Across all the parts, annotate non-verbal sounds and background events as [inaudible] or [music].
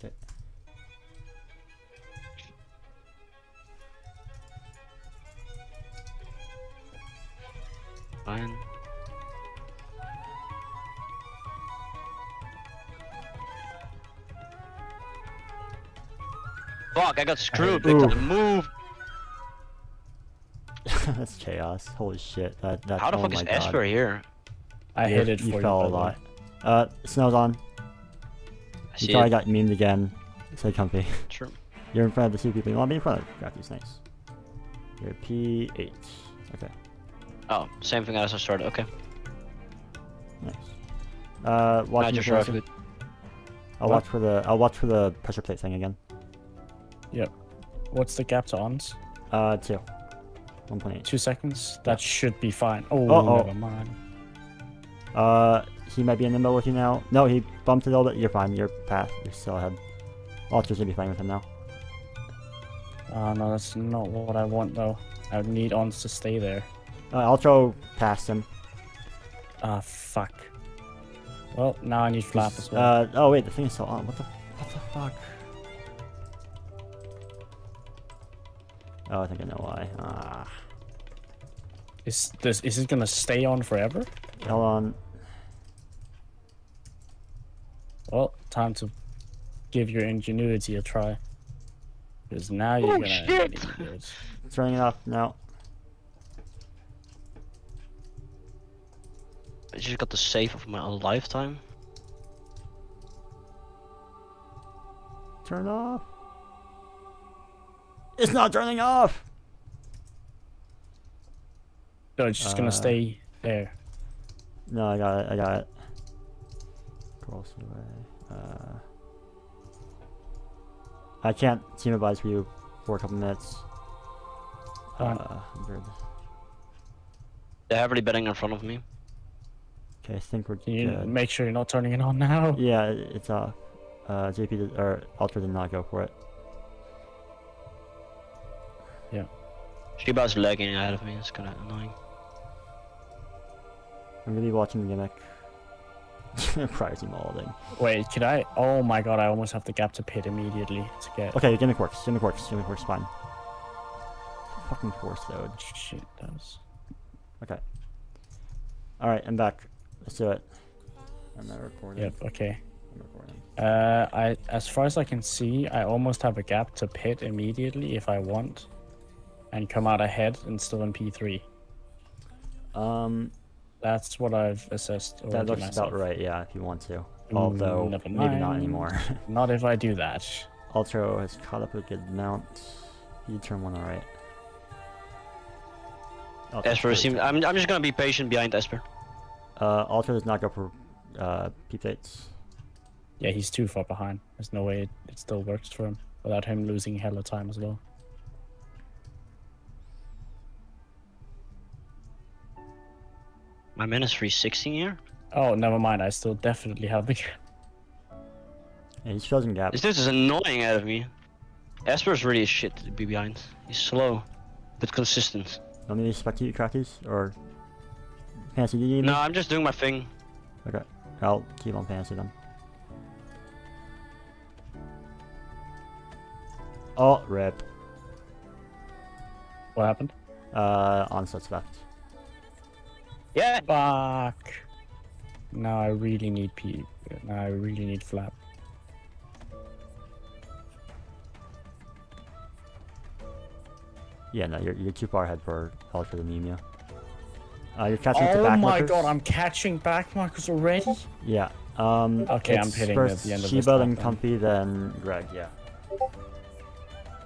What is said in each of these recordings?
Okay. Fine. Fuck, I got screwed. They Ooh. couldn't move. [laughs] That's chaos. Holy shit. That that. How the oh fuck my is God. Esper here? I You- hit it You for fell a by the way. lot. Uh, snow's on. I You see probably got memed again. So comfy. [laughs] True. You're in front of the two people. You want to be in front of Crafty's nice. You're P8. Okay, Oh, same thing as I started. Okay. nice. Uh, watch I me just for a roughed second. it. I'll What? watch for the I'll watch for the pressure plate thing again. Yep. What's the gap to ons? Uh, two. 1.8. Two seconds? That should be fine. Oh, Uh-oh. never mind. Uh, he might be in the middle with you now. No, he bumped a little bit. You're fine. You're past. You're still ahead. Ultra's gonna be fine with him now. Oh, no, that's not what I want, though. I need ons to stay there. Uh, Ultra passed him. Ah, fuck. Well, now I need flap as well. Uh, oh wait, the thing is still on. What the, what the fuck? Oh, I think I know why. Ah, is this is it gonna stay on forever? hold on. Well, time to give your ingenuity a try. Because now you're Oh, gonna shit. need it. It's it off now. I just got the save of my lifetime. Turn off. It's not turning off. No, it's just Uh, gonna stay there. No, I got it. I got it. Cross away. Uh, I can't team advise for you for a couple minutes. Fine. Uh, good. They're heavily betting in front of me. Okay, I think we're Can you good. make sure you're not turning it on now? [laughs] Yeah, it's off. Uh, JP did, or Ultra did not go for it. Yeah. Shiba's lagging ahead of me. It's kind of annoying. I'm really watching the gimmick. [laughs] Prior to molding. Wait, could I? Oh my god, I almost have the gap to pit immediately to get. Okay, gimmick works. Gimmick works. Gimmick works fine. Fucking force though. Shit does. Okay. All right, I'm back. Let's do it. I'm not recording. Yep. Okay. I'm recording. Uh, I as far as I can see, I almost have a gap to pit immediately if I want, and come out ahead and still in P3. Um, That's what I've assessed. that already looks myself. about right. Yeah, if you want to. Mm, Although maybe not anymore. [laughs] Not if I do that. Ultra has caught up with a good mount. You turn one alright. Esper seems. I'm. I'm just gonna be patient behind Esper. Uh, Ultra does not go for uh, peep dates. Yeah, he's too far behind. There's no way it, it still works for him without him losing hella time as well. My man is 316 here. Oh, never mind. I still definitely have the gap. Yeah, he's closing gap. This dude is annoying out of me. Esper's really a shit to be behind. He's slow, but consistent. Don't me to spec you crafties or fancy? Do you need No, me? I'm just doing my thing. Okay, I'll keep on fancy then. Oh, rip. What happened? Uh, onsets left. Yeah. Fuck. Now I really need P. Now I really need flap. Yeah, no, you're, you're too far ahead for Ultra to meme. Uh, you're catching up to Oh back my markers. god, I'm catching back markers already. Yeah. Um, Okay, I'm it's hitting at the end of this Shiba, lap then then. Comfy, then Greg. Yeah.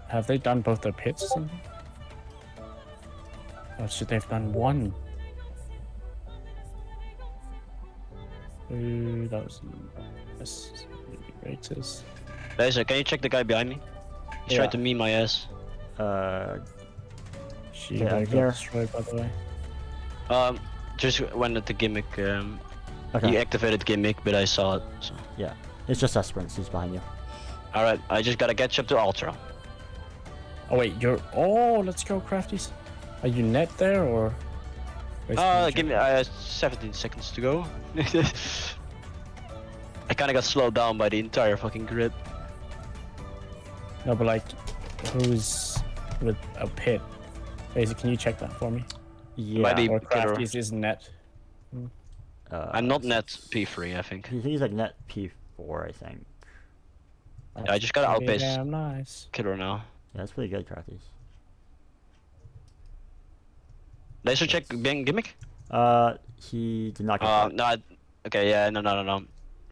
Have they done both their pits or something? Or should they have done one? Ooh, that was that's really greatest. Laser, can you check the guy behind me? He's Yeah. trying to meme my ass. Uh, She Yeah, got here. destroyed by the way. Um, just when the gimmick. Um, okay. you activated gimmick, but I saw it. So. Yeah. It's just Esperance. He's behind you. All right, I just gotta catch up to Ultra. Oh wait, you're oh let's go crafties. Are you net there or Where's Uh, give me uh, 17 seconds to go. [laughs] I kinda got slowed down by the entire fucking grid. No, but like, who's with a pit? Basically, can you check that for me? Yeah. Might be- Or Pit Crafty's is net. uh, I'm not net P3, I think. He- He's like net P4, I think. I just gotta pretty outpace. Damn nice. Killer now. Yeah, that's pretty good, Crafties. Laser check being gimmick? Uh, he did not get Uh, that. no, I, okay, yeah, no, no, no, no.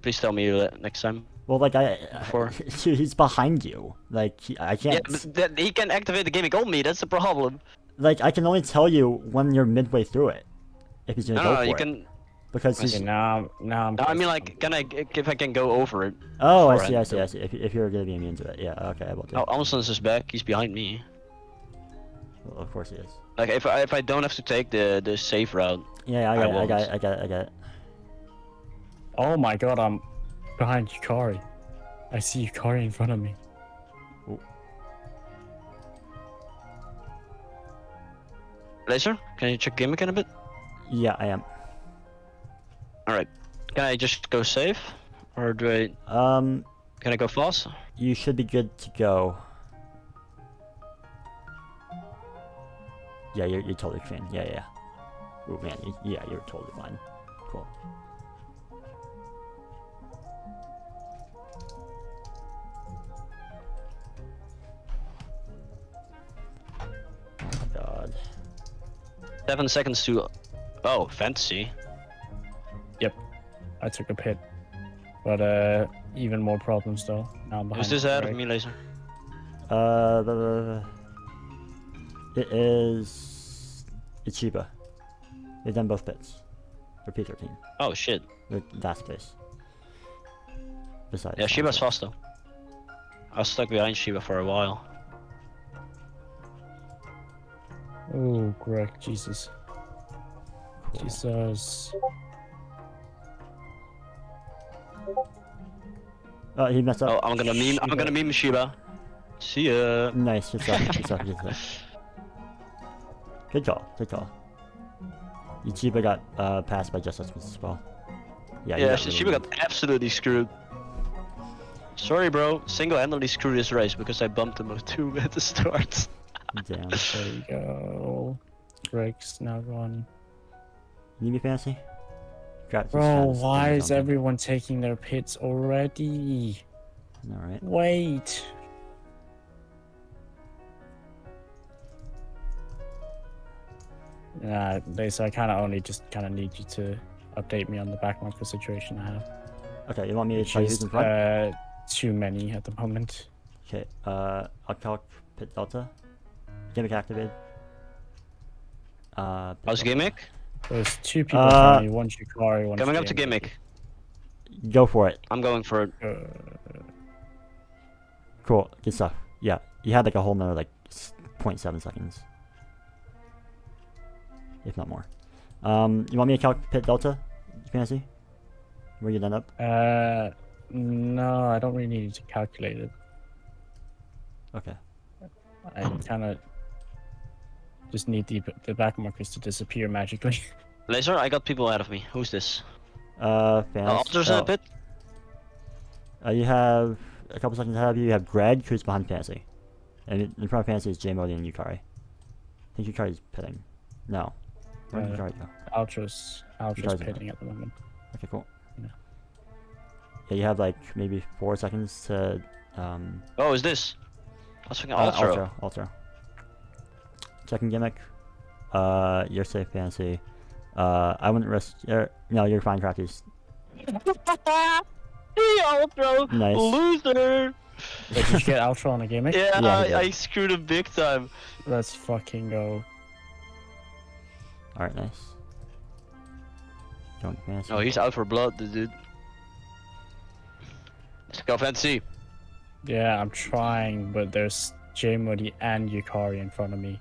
Please tell me next time. Well, like I, Before. [laughs] he's behind you. Like he, I can't. but he can activate the gimmick on me, that's the problem. Like I can only tell you when you're midway through it. If he's gonna No, go no, for you it. can. Because Okay, he's. now, I'm- now I'm. No, I mean, like, can I, if I can go over it? Oh, I before see, I I see, I see. If, if you're gonna be immune to it, yeah, okay, I will do. Oh, Amazon's is back, he's behind me. Well, of course he is. Like, if I, if I don't have to take the, the safe route. Yeah, I I got, it, I got, it, I got, it, I got it. Oh my god, I'm behind Yukari. I see Yukari in front of me. Laser, can you check gimmick in a bit? Yeah, I am. Alright. Can I just go safe? Or do I, Um, can I go fast? you should be good to go. Yeah, you're, you're totally fine. Yeah, yeah. Oh man, you, yeah, you're totally fine. Cool. Oh my god. Seven seconds to. Oh, fancy. Yep. I took a pit. But uh, even more problems though. Now I'm behind. Who's this ahead of me, Laser? Uh, the, the, it is Ichiba. They've done both bits. For P13. Oh, shit. The last place. Besides. Yeah, Shiba's Sansa. fast. I was stuck behind Shiba for a while. Oh, Greg, Jesus. Cool. Jesus. Oh, he messed up. Oh, up. I'm gonna meme. I'm gonna meme Shiba. See ya. Nice, good stuff, good stuff, good stuff. [laughs] Good call, good call. Ichiba got uh, passed by Justice as well. Yeah, Yeah, got Sh- really got absolutely screwed. Sorry, bro. Single-handedly screwed this race because I bumped him with two [laughs] at the start. [laughs] Damn. There you go. Greg's now gone. Need me fancy? Got his Bro, why is everyone taking their pits already? Alright. Wait. Yeah, they so I kind of only just kind of need you to update me on the back marker situation I have. Okay, you want me to Which tell you who's in front? uh, too many at the moment. Okay, uh, I'll calc pit delta. Gimmick activated. Uh, How's delta. gimmick? There's two people Uh, for me, one Shikari, one Coming up to gimmick. Go for it. I'm going for it. Uh, Cool, good stuff. Yeah, you had like a whole nother like s- 0.7 seconds. If not more. Um, you want me to calc pit delta? Fancy? Where you end up? uh, no, I don't really need you to calculate it. Okay. I kind of just need the the back markers to disappear magically. [laughs] Laser, I got people out of me. Who's this? Uh, fans. Oh, Alter's in oh, pit. Uh, you have a couple seconds ahead of you. You have Greg, who's behind Fantasy. And in in front of Fantasy is J Modi and Yukari. I think Yukari's pitting. No. Where did Uh, Yukari go? Ultra's Ultra's Guys are- pitting at the moment. Okay, cool. Yeah. Yeah, you have like maybe four seconds to um Oh, is this? I was thinking uh, Ultra. Ultra. Ultra. Checking gimmick. Uh, you're safe, fancy. Uh, I wouldn't risk. er, no, you're fine, crafties. Ultra! [laughs] Nice. Loser! Wait, did you get [laughs] Ultra on a gimmick? Yeah, Yeah. I, I screwed him big time. Let's fucking go. All right, nice. Don't fantasy. Oh, he's out for blood, the dude. Let's go fancy. Yeah, I'm trying, but there's J Modi and Yukari in front of me.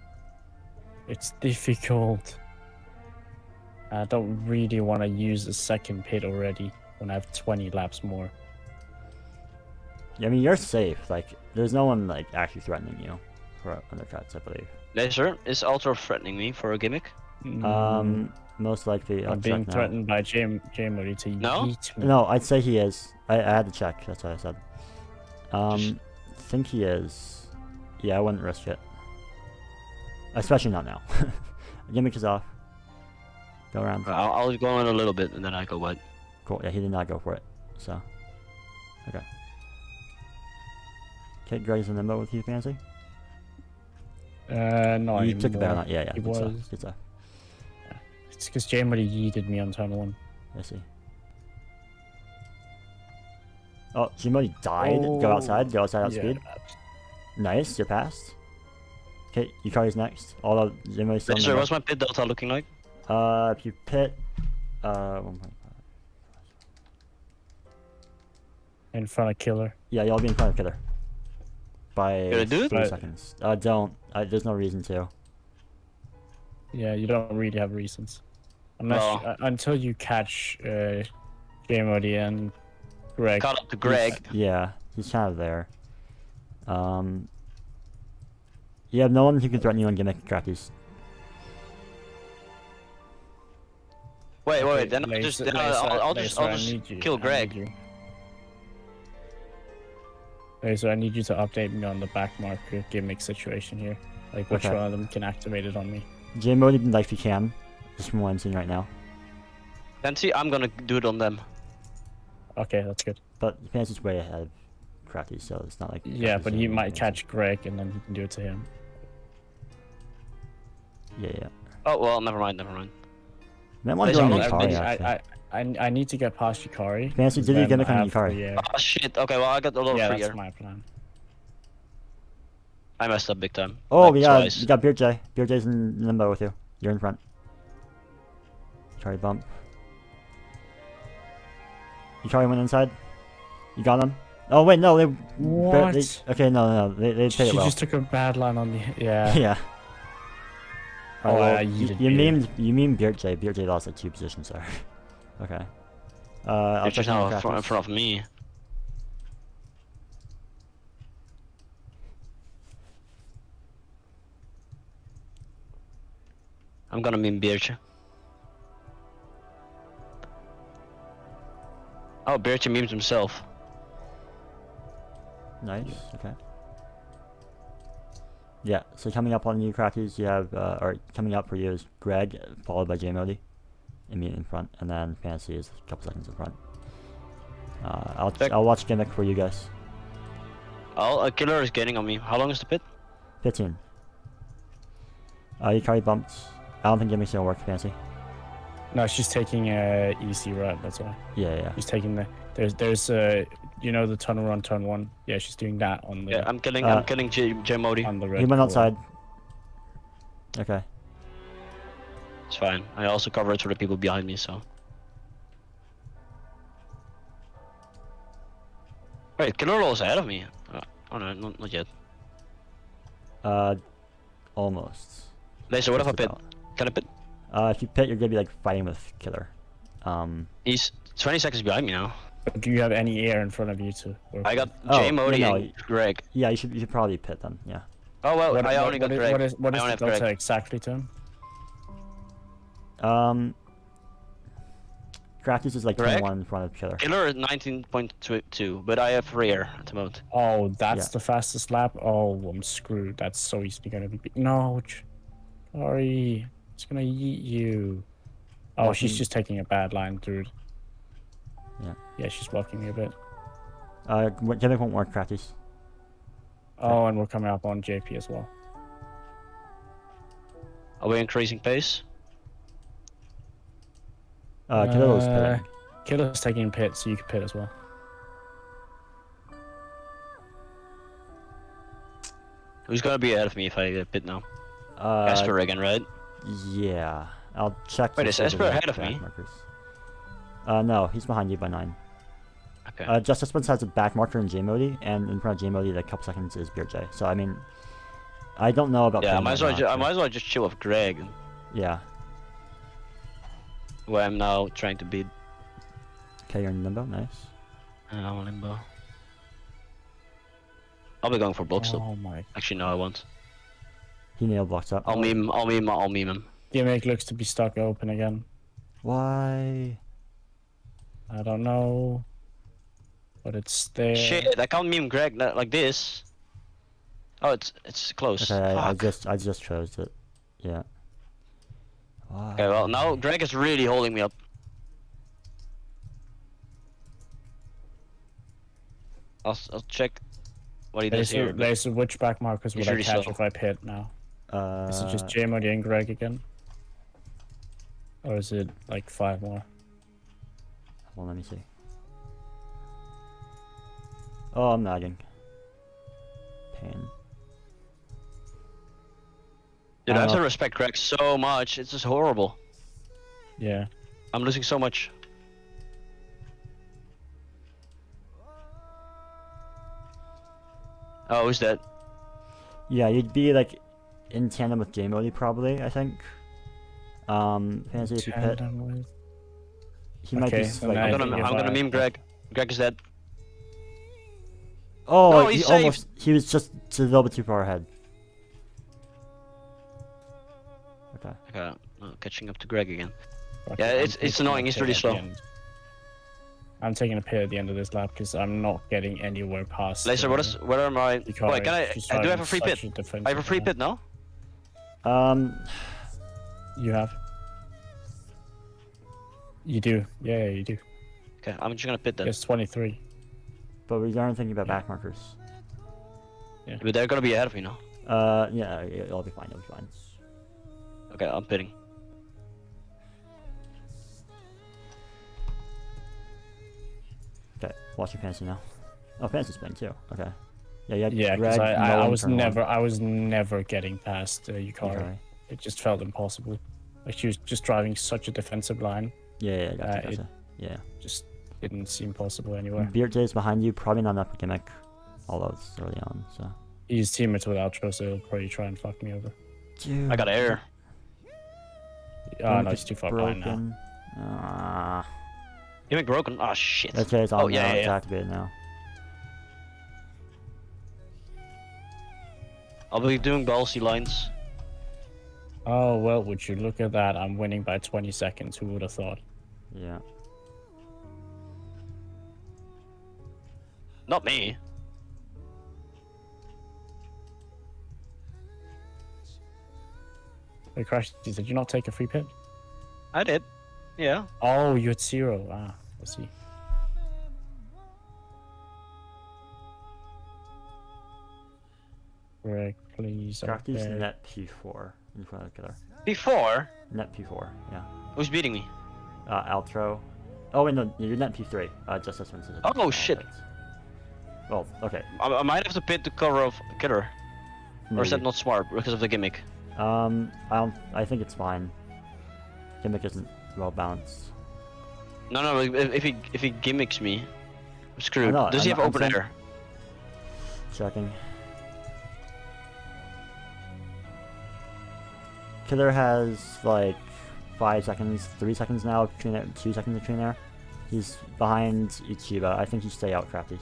It's difficult. I don't really want to use a second pit already when I have 20 laps more. I mean, you're safe. Like, there's no one like actually threatening you for undercuts, I believe. Laser, is Ultra threatening me for a gimmick? Mm, Um, most likely. I'll I'm being check now. threatened by J, J Modi to No? yeet me. No, I'd say he is. I, I had to check. That's what I said. Um, think he is. Yeah, I wouldn't risk it. Especially not now. Gimmick is off. Go around. I'll, I'll go in a little bit and then I go white. Cool. Yeah, he did not go for it. So. Okay. Okay, Greg's in limbo with you, Fancy. Uh, no, you took a bet anymore. on Yeah, yeah. He good stuff. was. Good stuff. It's because Jamie yeeted me on turn one. I see. Oh, Jimmy died. Go outside. Go outside Yeah, outspeed. Nice. You're passed. Okay, Yukari's next. Although Jimmy's still in Sir, limbo. what's my pit delta looking like? Uh, if you pit, uh, 1.5. in front of Killer. Yeah, y'all be in front of Killer. By Gonna do three But- seconds. Uh, don't. Uh, there's no reason to. Yeah, you don't really have reasons. Unless Well- uh, until you catch uh, Jamie and Greg. Caught up to Greg. Yeah, he's kind of there. Um, you have no one who can threaten you on gimmick crafties. Wait, wait, wait. Then I'll just, then Laser- I'll, I'll just, I'll just kill Greg. you. Laser, I need you to update me on the back marker gimmick situation here. Like which Okay. one of them can activate it on me. J mode like if you can. Just from what I'm seeing right now. Then see, I'm gonna do it on them. Okay, that's good. But Fancy's way ahead of crafties, so it's not like. Yeah, Crafty's but he might anything. catch Greg and then he can do it to him. Yeah, yeah. Oh well, never mind, never mind. That one Laser, doing I'll I, Yukari, I. I, I, I need to get past Yukari. Fancy, did you then gimmick I on have Yukari? the, uh, Oh shit. Okay, well I got a little yeah, free that's here. my plan. I messed up big time. Oh, like we got twice. we got Beard J. Beard J's in limbo with you. You're in front. Yukari bump. You Yukari went inside. You got him. Oh wait, no, they. They, What? okay, no, no, no, they they She it well. She just took a bad line on the yeah. [laughs] yeah. Oh, Alright, I well, you, yeeted you Beard. memed you mean Beard J. Beard J lost like two positions there. [laughs] okay. Uh, I'll You're check just now in front, in crafties. front of me. I'm gonna mean Birch. Oh, Birch memes himself. Nice. Okay. Yeah. So coming up on you crafties, you have uh, or coming up for you is Greg, followed by J Modi, immediate in front, and then Fantasy is a couple seconds in front. Uh, I'll Check. I'll watch gimmick for you guys. Oh, a killer is getting on me. How long is the pit? Fifteen. Uh, Yukari bumped. I don't think gimmick's gonna work, Fancy. No, she's taking a EC route. That's why Yeah, yeah. she's taking the. There's there's uh you know the tunnel run turn one. Yeah, she's doing that on the Yeah, I'm killing. Uh, I'm killing J, J Modi. on the red. He went outside. Okay. It's fine. I also cover it for the people behind me, so. Wait, killer rolls ahead of me. Uh, oh no, not, not yet. Uh, almost. Laser, what if I pit? Can I pit? Uh, if you pit, you're gonna be like fighting with killer. Um, He's 20 seconds behind me now. Do you have any air in front of you to? work I got with? Oh, J Modi yeah, no, and Greg. yeah, you should you should probably pit then. Yeah. Oh well, What, I what- only got Greg. What is what I is the delta exactly to him? Um, Crafties is like Greg? 21 in front of killer. Killer is 19.2, but I have rare at the moment. Oh, that's Yeah. the fastest lap. Oh, I'm screwed. That's so easily gonna be. No, ch- sorry, it's gonna eat you. Oh, she's just taking a bad line, dude. Yeah. Yeah, she's blocking me a bit. Uh, g- gimmick won't work, Crafties. Oh, and we're coming up on JP as well. Are we increasing pace? Uh, killer was Uh, pitting. Killer's taking pit, so you can pit as well. Who's gonna be ahead of me if I uh, pit now? Uh, Esper again, right? Yeah. I'll check. Wait, is Esper ahead of me? Markers. Uh, no, he's behind you by nine. Okay. Uh, Justice Prince has a back marker in J Modi, and in front of J Modi, the couple seconds is Beer J. So I mean, I don't know about. yeah, I might as well. not, I might as well just chill with Greg, Yeah. who I'm now trying to beat. Okay, you're in limbo. Nice. And I'm on limbo. I'll be going for block still. Oh my Actually, no, I won't. He nail blocks up. I'll meme. I'll meme. I'll meme him. gimmick looks to be stuck open again. Why? I don't know, but it's there. Shit, I can't meme Greg like this. Oh, it's it's close. Okay, I, I just I just chose it. Yeah. Okay, well now Greg is really holding me up. I'll s- I'll check what he does Laser, here. but- laser, which back markers would I catch if I pit now? Uh, Is it just J Modi and Greg again? Or is it like five more? well, let me see. Oh, I'm lagging. Pain. Dude, I have Uh, to respect Greg so much. It's just horrible. Yeah. I'm losing so much. Oh, who's that? Yeah, you'd be like in tandem with J Modi probably. I think. Um, fancy if you pit. Tandem with- He might be so like. I'm gonna I'm gonna meme Greg. Greg is dead. Oh, No, he safe. almost. He was just a little bit too far ahead. Okay. Okay, uh, catching up to Greg again. Fuck Yeah, it, I'm it's- it's annoying, he's really slow. I'm taking a pit at the end of this lap because I'm not getting anywhere past. Laser, the what is where am I? Wait, can I? She's I do have a free pit. I have a free pit now. Um, You have. You do. Yeah, yeah, you do. Okay, I'm just gonna pit then. It's 23. but we aren't thinking about back markers. But they're gonna be ahead of me now. Uh, yeah, yeah, it'll be fine. It'll be fine. Okay, I'm pitting. Okay, watch your fancy now. Oh, fancy's playing too. Okay. Yeah, yeah. Yeah, because Greg, I, I, I was turn one. never, I was never getting past uh, Yukari. Okay. It just felt impossible. Like she was just driving such a defensive line, Yeah, yeah, gotcha, Uh, it- gotcha. Yeah. just didn't seem possible anywhere. Beard J's behind you, probably not enough gimmick. Although it's early on, so. He's teammates with Outro, so he'll probably try and fuck me over. Dude. I got air. Oh gimmick no, is he's too far behind now. broken. Ah. Gimmick broken. Oh shit. That's Okay, it's on Oh, yeah, now. yeah, It's yeah. activated now. I'll be doing ballsy lines. Oh well, would you look at that? I'm winning by 20 seconds. Who would have thought? Yeah. Not me. Hey, Crash, did you not take a free pit? I did. Yeah. Oh, you had zero. Ah, I see. Greg, please. Crafty's okay. net P4 in front of the killer. Before, Net P4, yeah. who's beating me? Uh, Altro. Oh, wait, no, you're net P3. Uh, just this one says it. Oh, shit. Well, okay. I, I might have to pit the cover of killer. Or is that not smart because of the gimmick? Um, I don't. I think it's fine. Gimmick isn't well balanced. No, no. If, if he if he gimmicks me, I'm screwed. know, Does he I'm- have I'm open saying- air? Checking. Killer has like five seconds, three seconds now between there, two seconds between there. He's behind Ichiba. I think you stay out, Crafties.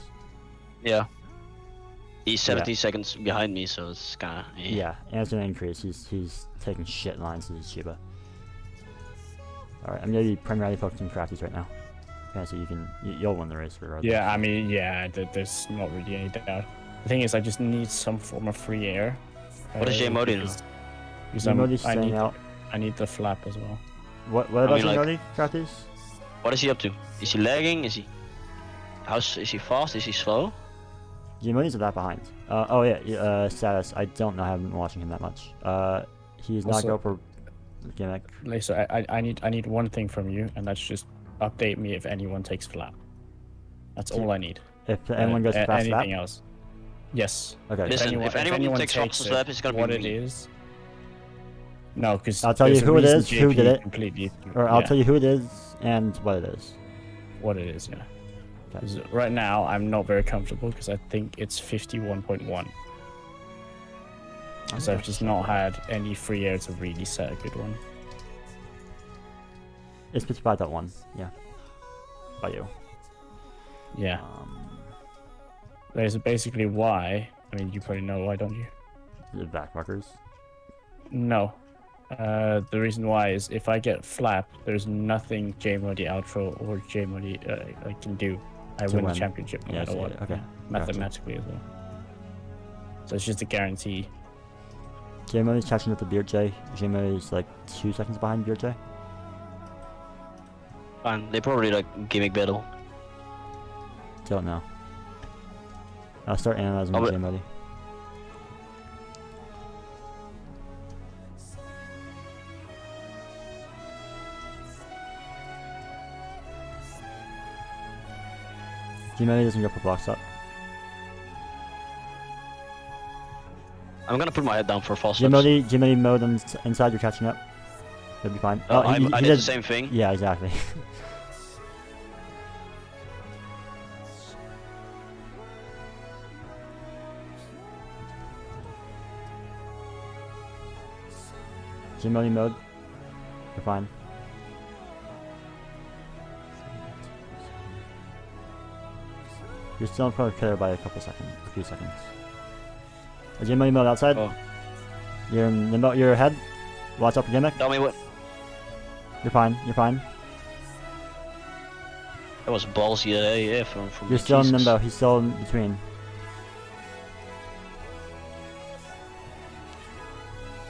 Yeah. He's 70 seconds behind me, so it's kind of. Yeah, and it's gonna increase. He's he's taking shit lines to Ichiba. All right, I'm gonna be primarily focusing on Crafties right now. Yeah, so you can you, you'll win the race regardless. Yeah, I mean, yeah, th- there's not really any doubt. The thing is, I just need some form of free air. What does uh, J Modi do? Because- because I'm- Jimodi's I need, out. I need the flap as well. What what I about mean, like- Jimodi, Crafties? What is he up to? Is he lagging? Is he? How s- is he fast? Is he slow? Jimodi's a that behind. Uh, oh yeah, yeah, uh, status. I don't know. I haven't been watching him that much. Uh, he's not Also- go for gimmick. Lisa, I, I, I need I need one thing from you, and that's just update me if anyone takes flap. That's all I need. If anyone goes Uh, fast lap, anything else? Yes. okay. Listen, if anyone takes fastest it, lap, it's gonna be what it me. is. No, because I'll tell you who it is, who did it, Completely, Or I'll yeah, tell you who it is and what it is. what it is. Yeah. Okay. right now, I'm not very comfortable because I think it's 51.1. Because I've just not had any free air to really set a good one. It's 55.1. Yeah. By you. Yeah. Um, There's basically why. I mean, you probably know why, don't you? the back markers. No. Uh, the reason why is if I get flap, there's nothing JModi outro or JModi uh, I can do. I win win. the championship no Yeah, matter what. okay, yeah, gotcha. Mathematically as well. So it's just a guarantee. JMO is catching up to Beard J. JMO is like two seconds behind Beard J. Fine. They probably like gimmick battle. Don't know. I'll start analyzing Oh, the but- game ready. Gmail doesn't go for blocks up. I'm gonna put my head down for a false steps. Gmail mode on, inside, you're catching up. You'll be fine. Uh, oh, he- I, he I did did- the same thing. Yeah, exactly. [laughs] Gmail mode. You're fine. You're still in front of killer by a couple seconds, a few seconds. Is Gmail mode outside? Oh. You're in limbo. You're ahead. Watch out for gimmick. Tell me what. You're fine. You're fine. That was ballsy, uh, yeah, from from. You're still in Jesus. limbo. He's still in between.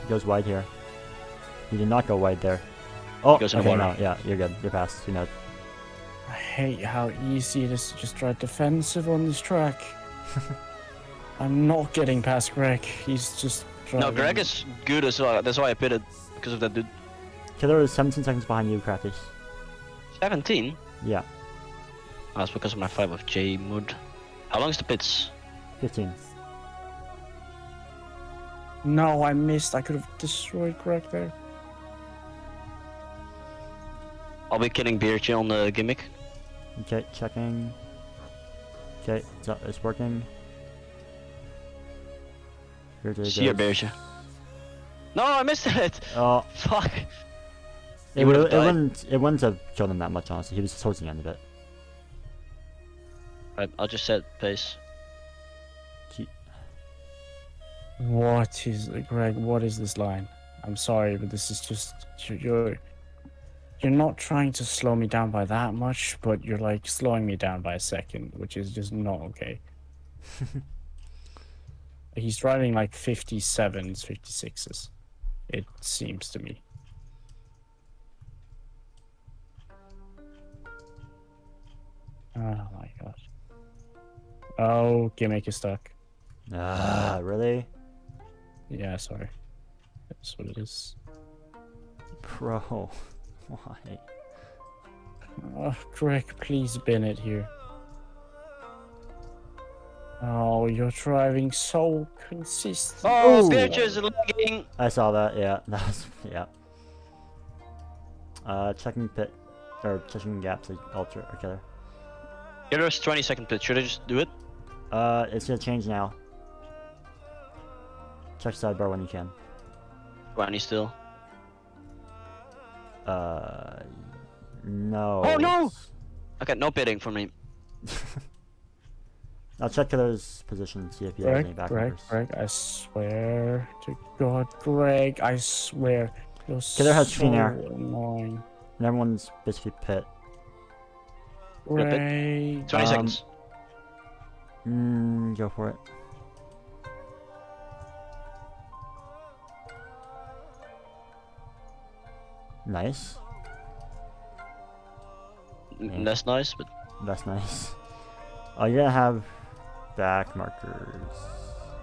He goes wide here. He did not go wide there. Oh, goes in okay, water. no, yeah, you're good. You're past. You know. I hate how easy it is to just try defensive on this track. [laughs] I'm not getting past Greg. He's just. No, Greg is good as well. That's why I pitted because of that dude. Killer is 17 seconds behind you, Kratis. 17. Yeah, Oh, that's because of my five of J Mood. How long is the pits? 15. No, I missed. I could have destroyed Greg there. I'll be killing Beertje on the gimmick. Okay, checking. Okay, it's, it's working. Here it See ya, goes. No, I missed it. Oh, Fuck. it, would've would, it died. wouldn't. It wouldn't have killed him that much, honestly. He was towards the end of it. Right, I'll just set pace. He, What is Greg? What is this line? I'm sorry, but this is just you're you're, not trying to slow me down by that much, but you're like slowing me down by a second, which is just not okay. [laughs] He's driving like 57s, 56s. It seems to me. Oh my god. Oh, gimmick is stuck. ah, really? Yeah, sorry. That's what it is. Bro, why? Oh, Greg, please bin it here. Oh, you're driving so consistent. Oh, Ooh. Beertje is lagging. I saw that. Yeah, [laughs] that was yeah. Uh, checking pit or checking gaps like ultra or killer. Yeah, there's 20 second pit. Should I just do it? Uh, it's gonna change now. Check sidebar when you can. Granny still. Uh, no. Oh, no! Okay, no pitting for me. [laughs] I'll check killer's position, see if he has any Greg, back Greg, numbers. Greg, I swear to God, Greg, I swear. You're Killer has so annoying. And everyone's basically pit. Pit. Greg. 20 Um, seconds. Mm, go for it. Nice. Yeah. That's nice, but That's nice. Oh, you're gonna have back markers.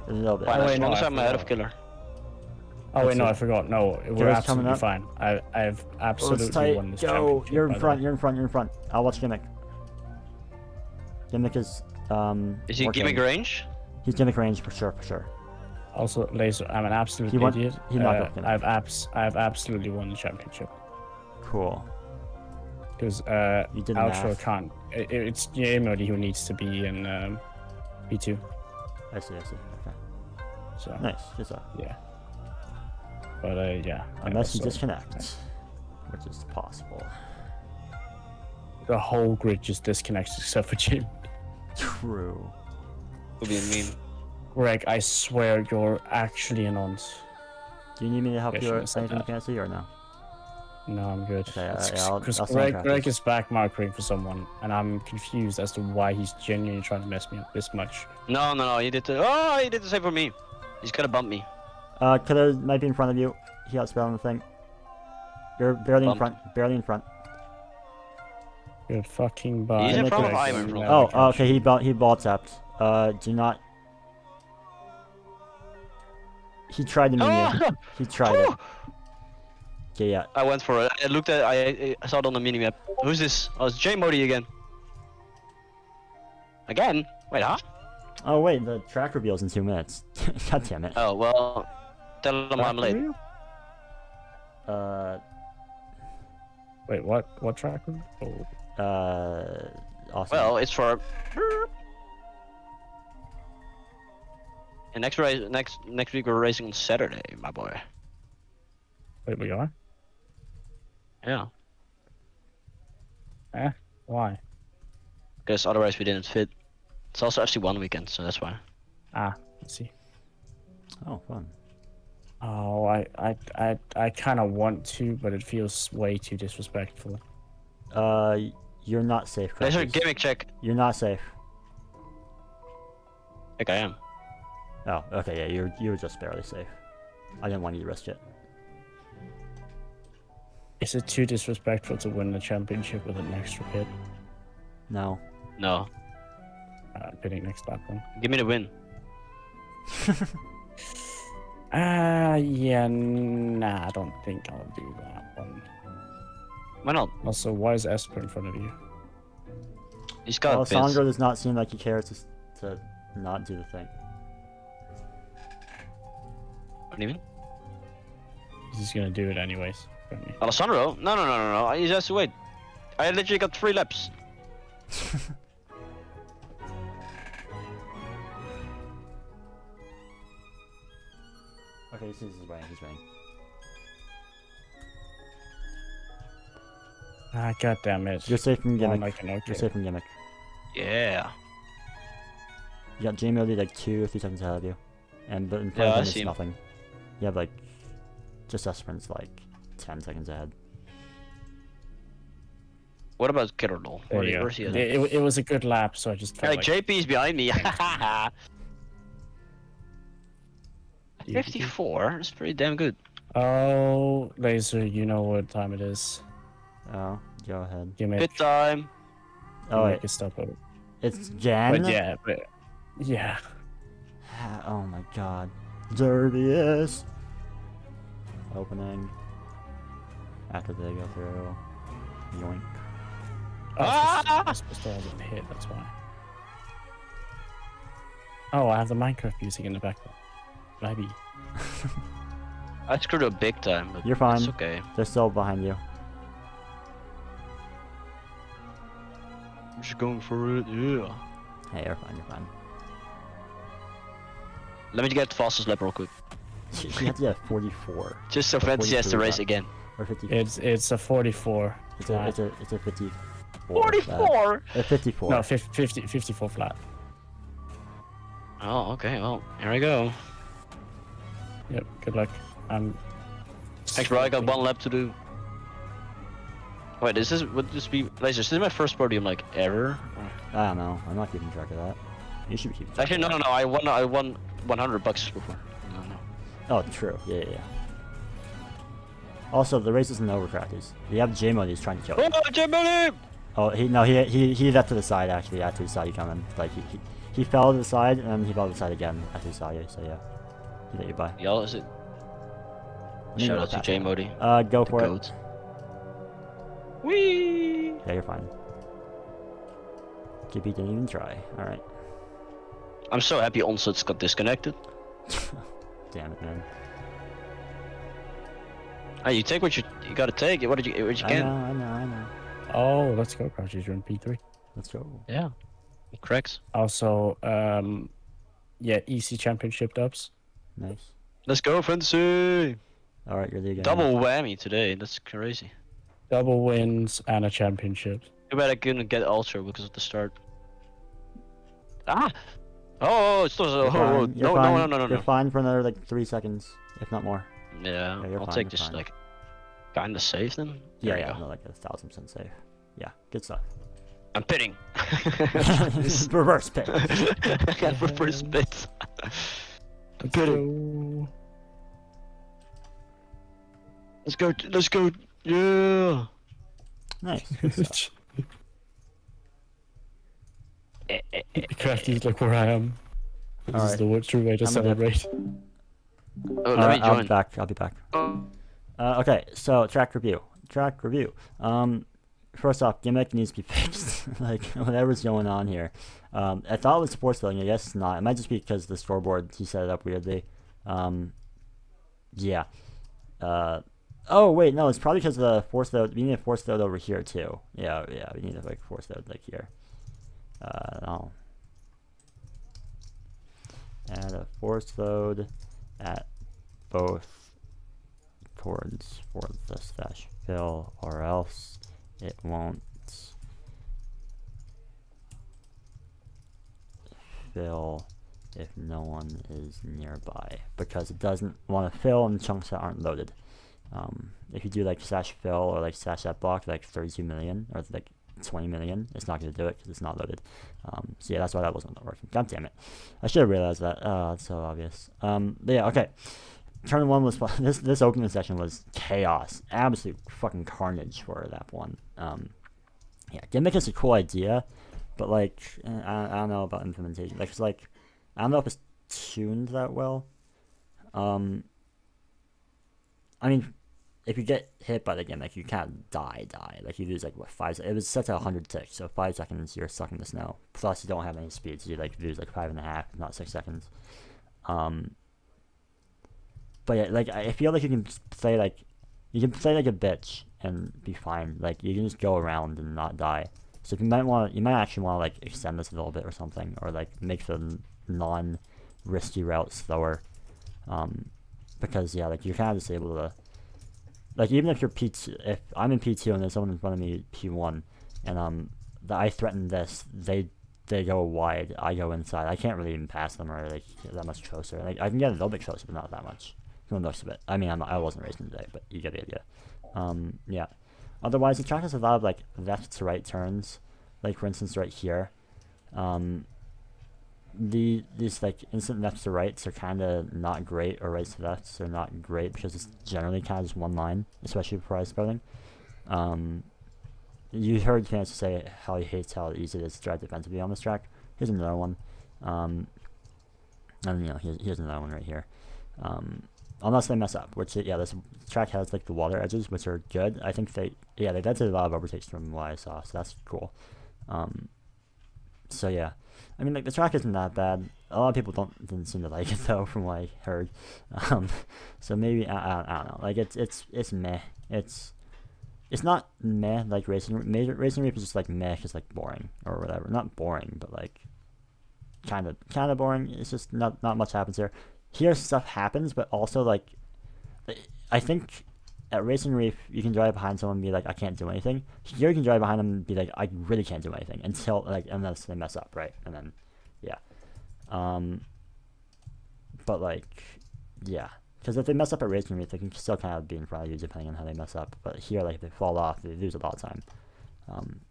A little bit. fine. Oh, as wait, no, I I'm ahead of forgot. killer. Oh wait, no, it. I forgot. No, we're Killer's absolutely up. fine. I, I've Oh, absolutely it's tight. won this Go! championship. You're in front. You're in front. You're in front. I'll watch gimmick. Gimmick is um. Is he working. gimmick range? He's gimmick range for sure. For sure. Also, laser. I'm an absolute He won- idiot. he knocked Uh. I've abs. I've absolutely won the championship Cool. because uh, You did Outro math. can't. It, it's Yamodi who needs to be in um, B2. I see. I see. Okay. So Nice. Good stuff. yeah. But uh, yeah. Unless you also- disconnect, which is possible. the whole grid just disconnects except for Jim. True. Will be a meme. Greg, I swear you're actually an ons. Do you need me to help you shouldn't with have said anything that. fancy or no? No, I'm good. Okay, uh, yeah, I'll- because I'll send Greg. Greg is back marking for someone, and I'm confused as to why he's genuinely trying to mess me up this much. No, no, no. He did the. Oh, he did the same for me. He's gonna bump me. Uh, Killer might be in front of you. He got spell on the thing. You're barely in front. Barely in front. Good fucking bye. He's in front of Ivan, Oh, okay. He ball he ball tapped. Uh, do not. He tried to mean you. Oh! He tried it. [gasps] Okay, yeah. I went for it. I looked at. I, I saw it on the mini map. Who's this? Oh, it's J Modi again. Again? Wait, huh? Oh wait, the track reveals in two minutes. [laughs] God damn it. Oh well. Tell them I'm late. Uh, Wait, what? What track? Oh, uh, awesome. Well, it's for. And next race, next next week we're racing on Saturday, my boy. wait, we are? Yeah. Eh? Why? Because otherwise we didn't fit. It's also FC1 weekend, so that's why. Ah, let's see. oh, fun. Oh, I, I, I, I kind of want to, but it feels way too disrespectful. Uh, you're not safe. There's a gimmick check. You're not safe. Like I am. Oh, okay, yeah, you're you're just barely safe. I didn't want you to risk it. Is it too disrespectful to win the championship with an extra pit? No. No. Uh, pitting next lap then. Give me the win. Ah, [laughs] yeah, nah, I don't think I'll do that one. Why not? Also, why is Esper in front of you? He's got bits. Alessandro does not seem like he cares to, to not do the thing. What do you mean? He's gonna do it anyways. Alessandro? No, no, no, no, no. He has to wait. I literally got three laps. [laughs] Okay, this is winning. He's winning. Ah, god damn it. You're safe from Why gimmick. am I okay? You're safe from gimmick. Yeah. You got Jamie Lee like two or three seconds ahead of you, and but in front Yeah, of him see it's him. nothing. You have like just Esperance like ten seconds ahead. What about Kitterdoll? There you go. It, it, it was a good lap, so I just felt Like like JP's behind me. [laughs] [laughs] 54? That's pretty damn good. Oh, laser, you know what time it is. Oh, go ahead. Give me Pit time. Oh make wait, it stop over. it's Jan. But yeah, but yeah. [sighs] Oh my God, Zerbius. Opening. After they go through. Yoink. Oh, Ah! it's just- I'm supposed to have a pit, that's why. Oh, I have the Minecraft music in the background. Maybe. [laughs] I screwed up big time, but You're fine. It's okay. They're still behind you. I'm just going for it. Yeah. Hey, you're fine. You're fine. Let me get fastest lap real quick. [laughs] You have to get 44 Just so Or Fantasy has to 43 race lap. again. or 50. It's it's a 44. It's a flat. it's a it's a 54. 44? A 54. No, 50, 50, 54 flat. Oh, okay. Well, here we go. Yep, good luck. I'm. Thanks, bro. I got one lap to do. Wait, this is this would this be Laser? This is my first podium like ever. I don't know. I'm not keeping track of that. You should be keeping track. Actually, no, of no, no. I won. I won 100 bucks before. No, no. Oh, true. Yeah, yeah, yeah. Also, the race isn't over, crackers. You have J-Mo he's trying to kill you. Oh, Jimmy! Oh, he no, he he he left to the side actually after he saw you coming. Like he he, he fell to the side and then he fell to the side again after he saw you. So yeah, he let you by. Y'all, is it? Let Shout out to. J Modi. Uh, go The for it. goat. Whee! Yeah, you're fine. JP didn't even try. All right. I'm so happy Onsets got disconnected. [laughs] Damn it, man. Hey, you take what you you gotta take. What did you what you I know, can? I know, I know. Oh, let's go, Crouches. You're in P3. Let's go. Yeah. Cracks. Also, um, yeah, EC Championship dubs. Nice. Let's go, fantasy! All right, you're the again. Double whammy today. That's crazy. Double wins and a championship. Too bad I couldn't get ultra because of the start. Ah! Oh, oh, oh, it's still You're oh, oh fine, oh, you're no, fine, no, no, no, no, You're no. fine for another like three seconds, if not more. Yeah, Yeah, you're I'll fine, take you're fine. like Kinda safe then. Yeah, There you yeah, no, like a thousand percent safe. Yeah, good stuff. I'm pitting. This [laughs] is reverse pick. [laughs] Reverse pit. I'm pitting. Let's go. Let's go. Yeah. Nice. [laughs] good stuff. Eh, eh, eh, Crafty, look where I am. This is Alright. the true way to I'm celebrate. Oh, let Alright, me I'll be back. I'll be back. Oh. Uh, okay, so track review. Track review. Um, first off, gimmick needs to be [laughs] fixed. like whatever's going on here. Um, I thought it was sports building. I guess it's not. It might just be because the scoreboard he set it up weirdly. Um, yeah. Uh, oh wait, no, it's probably because the force load. We need a force load over here too. Yeah, yeah, we need a like force load like here. Uh, no. Add a force load at both towards for the slash fill or else it won't fill if no one is nearby because it doesn't want to fill in chunks that aren't loaded. Um, if you do like slash fill or like slash that block like 32 million or like 20 million, it's not going to do it because it's not loaded. Um, so yeah, that's why that wasn't working. God damn it. I should have realized that. Oh, it's so obvious. Um, but yeah, okay. Turn one was. [laughs] This this opening session was chaos, absolute fucking carnage for that one. Um, yeah, gimmick is a cool idea, but like eh, I, I don't know about implementation. Like it's like I don't know if it's tuned that well. Um, I mean, if you get hit by the gimmick, you can't die. Die like you lose like what five? It was set to hundred ticks, so five seconds you're stuck in the snow. Plus you don't have any speed, so you like lose like five and a half, not six seconds. Um, but yeah, like I feel like you can play like you can play like a bitch and be fine. Like you can just go around and not die. So you might want you might actually want to like extend this a little bit or something, or like make the non-risky route slower. Um, because yeah, like you're kind of just able to like even if you're P two, if I'm in P two and there's someone in front of me P one, and um, the, I threaten this, they they go wide, I go inside. I can't really even pass them or like that much closer. Like I can get a little bit closer, but not that much. Who looks a bit. I mean, I'm not, I wasn't racing today, but you get the idea. Um, yeah. Otherwise, the track has a lot of like left to right turns. Like for instance, right here. Um, the these like instant to rights are kind of not great, or rights to lefts are not great because it's generally kind of just one line, especially for ice boating. Um, you heard Chance say how he hates how easy it is to drive defensively on this track. Here's another one. Um, and you know, here's, here's another one right here. Um, unless they mess up, which yeah, this track has like the water edges, which are good. I think they yeah they did a lot of overtakes from what I saw, so that's cool. Um, so yeah, I mean like the track isn't that bad. A lot of people don't didn't seem to like it [laughs] though, from what I heard. Um, so maybe I, I, I don't know. Like it's it's it's meh. It's it's not meh like racing. Major, racing reef is just like meh, just like boring or whatever. Not boring, but like kind of kind of boring. It's just not not much happens here. Here stuff happens, but also like I think at Racing Reef you can drive behind someone and be like I can't do anything. Here you can drive behind them and be like I really can't do anything until like unless they mess up, right? And then yeah. Um but like yeah. Because if they mess up at Racing Reef, they can still kind of be in front of you depending on how they mess up. But here, like if they fall off, they lose a lot of time. Um,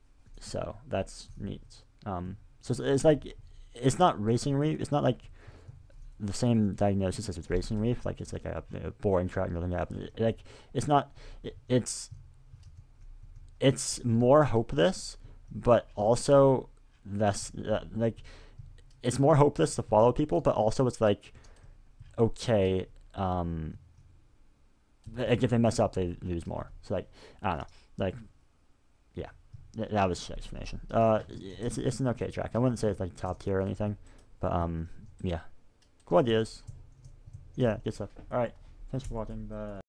so that's neat. Um, so it's, it's like it's not Racing Reef. It's not like the same diagnosis as with Racing Reef. Like it's like a, a boring track, nothing happens. Like it's not. It, it's it's more hopeless, but also less uh, like it's more hopeless to follow people, but also it's like okay. Um, like if they mess up, they lose more. So like I don't know, like yeah, Th- that was explanation. Uh, it's it's an okay track. I wouldn't say it's like top tier or anything, but um, yeah, cool ideas. Yeah, good stuff. All right, thanks for watching. Bye.